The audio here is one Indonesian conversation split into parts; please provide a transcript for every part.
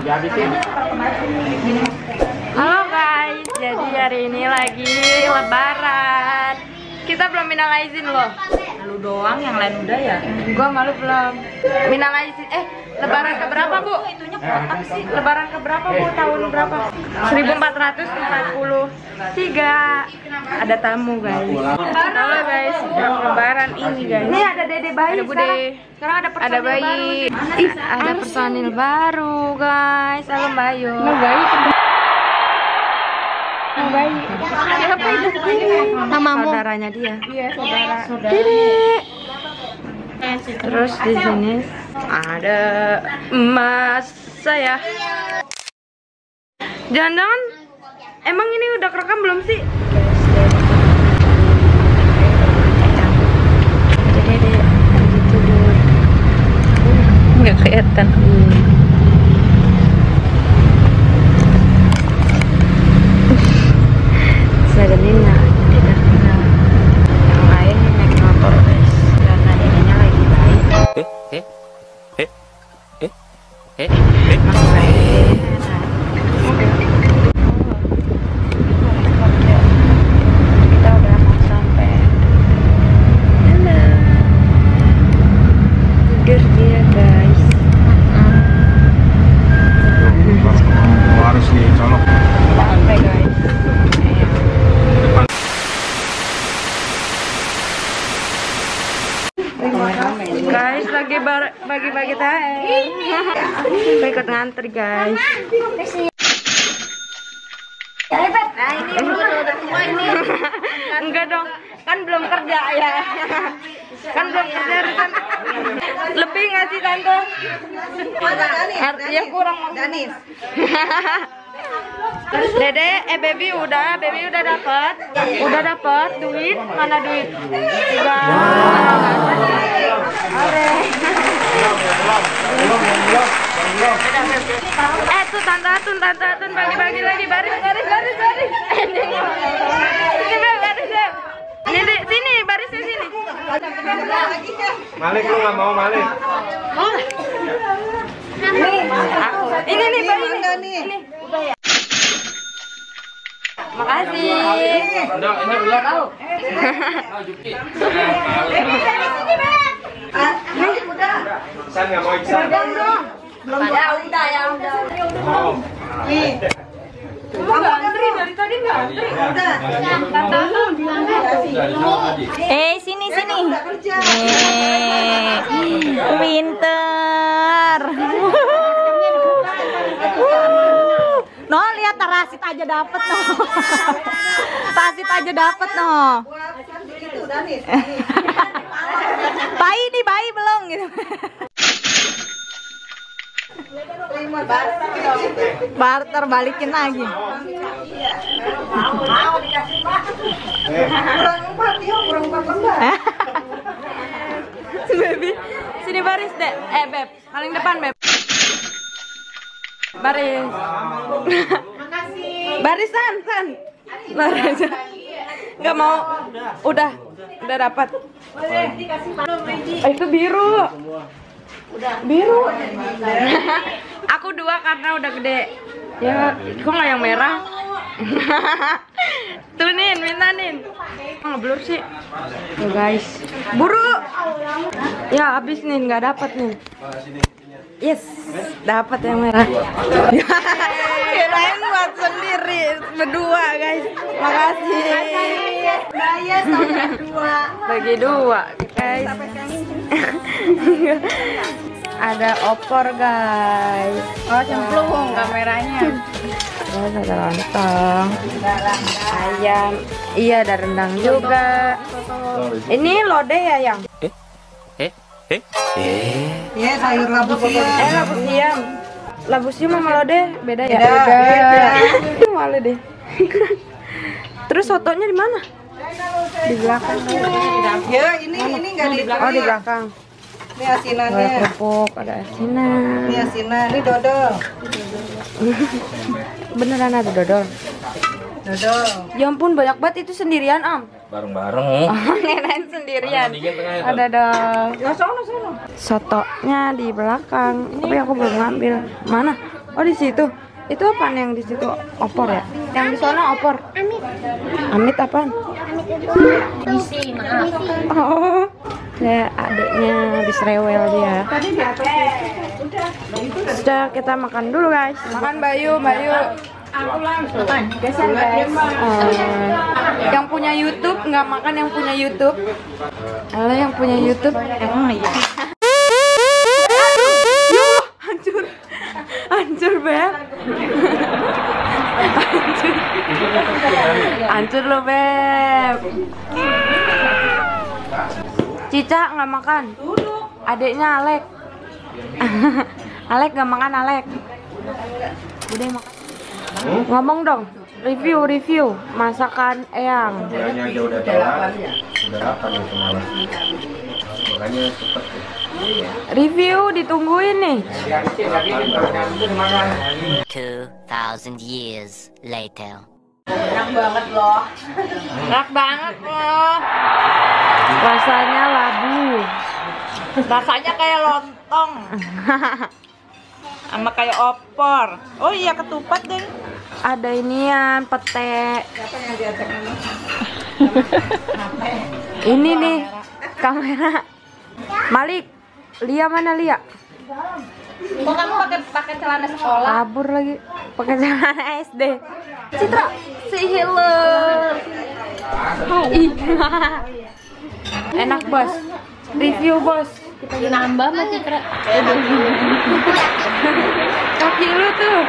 Halo guys, jadi hari ini lagi lebaran. Kita belum minal aizin loh. Lu doang yang lain udah ya? Gua malu belum. Minal aizin. Eh, lebaran ke berapa, Bu? Itunya kotak sih. Lebaran ke berapa, Bu? Tahun berapa? 1443. Ada tamu, guys. Halo guys, lebaran ini, guys. Ini ada Dede bayi. Ada Bude. Sekarang ada Ada bayi. Ih, ada personil baru, guys. Halo, Bayu. Halo, bayi. bayi. Siapa itu? Namamu? Saudaranya dia. Iya, saudara. Terus di sini ada emas saya. Jangan-jangan emang ini udah kerekam belum sih? Nggak kelihatan Nina tidak kenal. Yang lain naik motor guys. Karena ininya lagi baik. Eh, eh, eh, eh, eh, eh. Kita udah mau sampai. Halo. Tidur dia guys. harus dicolok Sampai guys. Ayo. Guys, lagi bar- bagi-bagi THR. Aku ikut ngantri, guys. Nah, ini udah semua ini. Enggak dong, kan belum kerja ya. Kan belum kerja kan. Lebih nggak sih tante? Artinya kurang Danis. Dede, eh baby udah, baby udah dapat, udah dapat duit, mana duit? Udah. Are. Eh tuh tante Atun, tante Atun bagi-bagi lagi baris, baris, baris, baris. Beb, baris. Ini di sini, barisnya sini. Malik lu nggak mau Malik Aku. Ini nih, bayi ini. Ini. Makasih. Iksan nggak mau Iksan Ya udah, ya udah. mau Eh, sini sini. Eh, pinter. No, lihat tarasit aja dapet no. Tarasit aja dapet no. bayi nih bayi belum gitu. Barter balikin lagi. Baby, sini baris deh. Eh beb, paling depan beb. Baris. Barisan, san. Barisan. Nggak mau. Udah, udah dapat. Eh, itu biru. Biru. Aku dua karena udah gede. Ya, kok nggak yang merah? Tuh Nin, minta Nin. Ngeblur sih. Tuh guys. Buru. Ya habis nih, nggak dapat nih. Yes, dapat yang merah. Kirain buat sendiri berdua guys. Makasih. Bagi dua guys. Ada opor guys. Oh cemplung kameranya. Terus ada lontong, ayam, iya ada rendang juga. Ini lode ya yang? Eh, eh, eh. Ya sayur labu siam. Eh labu siam. Labu siam sama lode beda ya? Beda. Malu deh. Terus sotonya di mana? Di belakang. Ya ini ini nggak di Oh di belakang. Ini Ada asinannya. kerupuk, ada asinan. Ini asinan. Ini dodol. Beneran ada dodol. Dodol. Ya ampun banyak banget itu sendirian am. Bareng-bareng. Oh, nenek sendirian. Ada dong. Ya sono sono. Sotonya di belakang. Tapi aku belum ngambil. Mana? Oh Oh di situ. Itu apaan yang di situ? Opor ya? Yang di sana opor. Amit. Amit apaan? Misi, maaf. Oh. Ya adiknya habis rewel dia. Sudah kita makan dulu guys. Makan Bayu, Bayu. Makan. Geser guys. Eh, yang punya YouTube nggak makan yang punya YouTube. Halo yang punya YouTube. Emang iya. Hancur, Beb. hancur. Hancur lo, Beb. Cica nggak makan. Adiknya Alek. Alek nggak makan Alek. Bude makan. Ngomong dong. Review review masakan Eyang. Udah udah nih semalam. Makanya. Review ditungguin nih. 2,000 years later. Enak banget loh. Rasanya labu. Rasanya kayak lontong. Sama kayak opor. Oh iya ketupat deh. Ada inian pete. Ini nih kamera. Malik, Lia mana Lia? Kok kamu pakai pakai celana sekolah? Kabur lagi pakai celana SD. Citra, say hello. Ih. Enak bos. Review bos. Nambah Mbak Citra. Kaki lu tuh.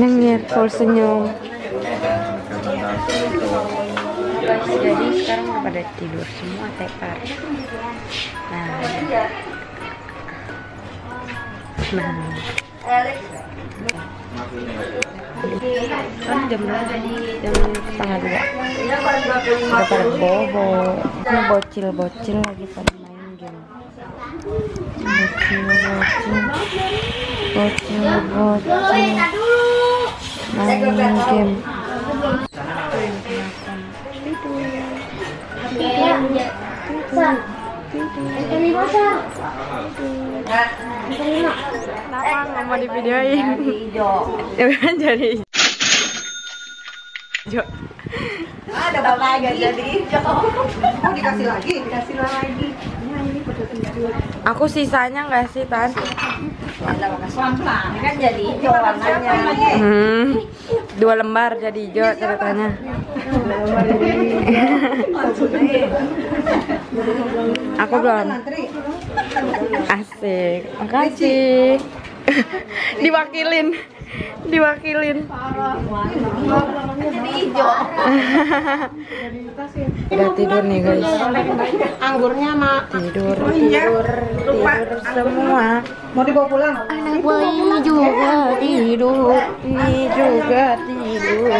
Nyengir, full senyum. Guys, jadi sekarang udah pada tidur semua tekar. Nah. Nah. Kan jam berapa? Jam setengah dua. Udah pada bobo. Ini bocil-bocil lagi pada main game. Bocil, bocil. Bocil, bocil. Main game. Kenapa nggak mau divideoin? Ya kan jadi hijau. Ada bapak lagi jadi hijau. Oh dikasih lagi, dikasih lagi. Aku sisanya nggak sih Tan? Pelan-pelan kan jadi hijau warnanya. Hmm, dua lembar jadi hijau ceritanya. Aku belum. Asik, makasih. Diwakilin, diwakilin. Udah tidur nih guys. Anggurnya mak. Tidur, tidur, tidur semua. Mau dibawa pulang? Anak bayi juga tidur, ini juga tidur.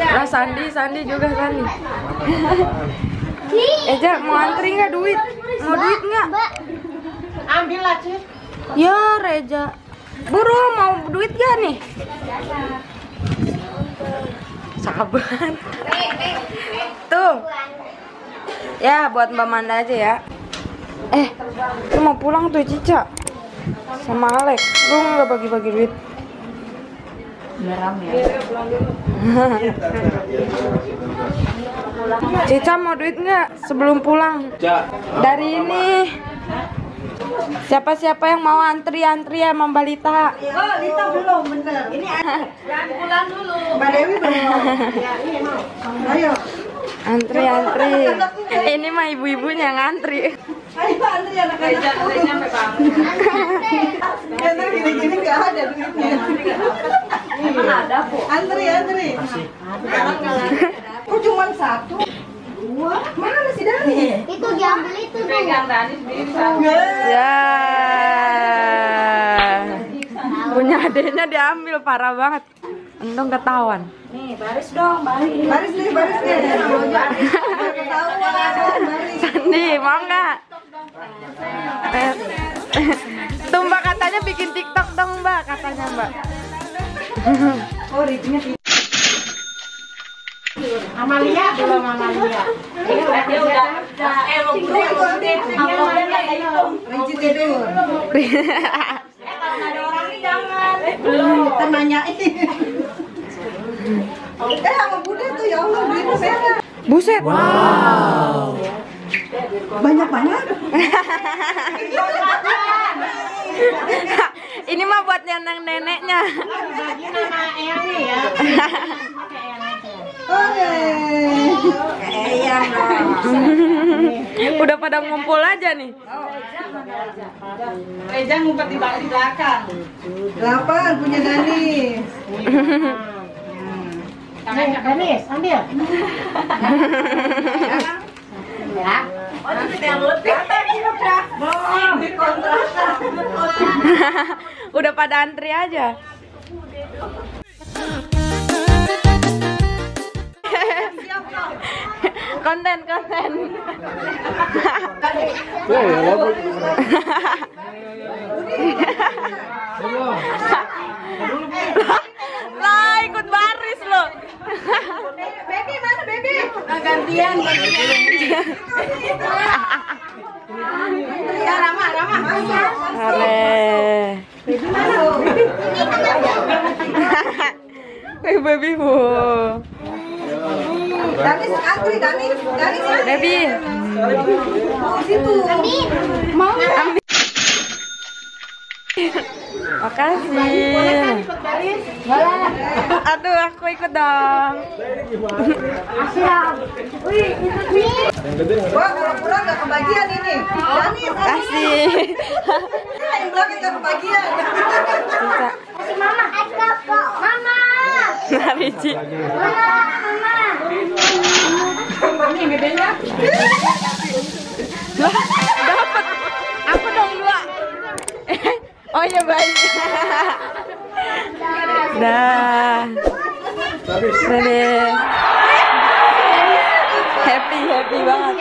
Lah Sandi, Sandi juga Sandi. Eja mau antri nggak duit? Mau duit nggak? Ambil lah Cik. Ya Reja. Buru mau duit gak nih? Sabar. Tuh. Ya buat Mbak Manda aja ya. Eh, lu mau pulang tuh Cica sama Alex. Lu nggak bagi-bagi duit? Cica mau duit nggak sebelum pulang? Dari ini. Siapa-siapa yang mau antri-antri ya Mbak Balita? Oh, Lita belum bener. Ini pulang dulu. Mbak Dewi belum. Ya, ini mau. Ayo. Antri-antri. Ini mah ibu-ibunya yang ngantri. Ayo antri anak-anak. Karena gini-gini nggak ada duitnya. Emang ada kok. Antri, antri. Kok cuma satu? Si Dani? Itu diambil itu tuh. Ya. Punya adenya diambil parah banget. Untung ketahuan. Baris nih, baris nih. Biar ketahuan. Baris. Sandi, mau nggak? Eh, Tuh mbak katanya bikin TikTok dong mbak katanya mbak. Amalia belum Amalia. Rinci tidur. Kita nanyain. Eh sama Bude tuh ya Allah duitnya merah. Buset. Banyak banyak. Ini mah buat nyandang neneknya. Bagi nama Eyang nih ya. Udah pada ngumpul aja nih. Reja ngumpet di belakang. Delapan punya Danis. Danis, ambil. Udah pada antri aja. Konten konten. lah ikut baris lo. Baby mana baby? Gantian, gantian. Ya Rama, Rama. Ale. Eh baby bu. Danis antri, Danis, Danis. Baby. Oh, situ. Mau Makasih. Aduh, aku ikut dong. Wah, kalau pulang gak kebagian ini. Danis, Kasih. yang belakang gak kebagian. Nah, Lah, dapat. Aku dong dua. Oh iya baik. Dah. Happy happy banget.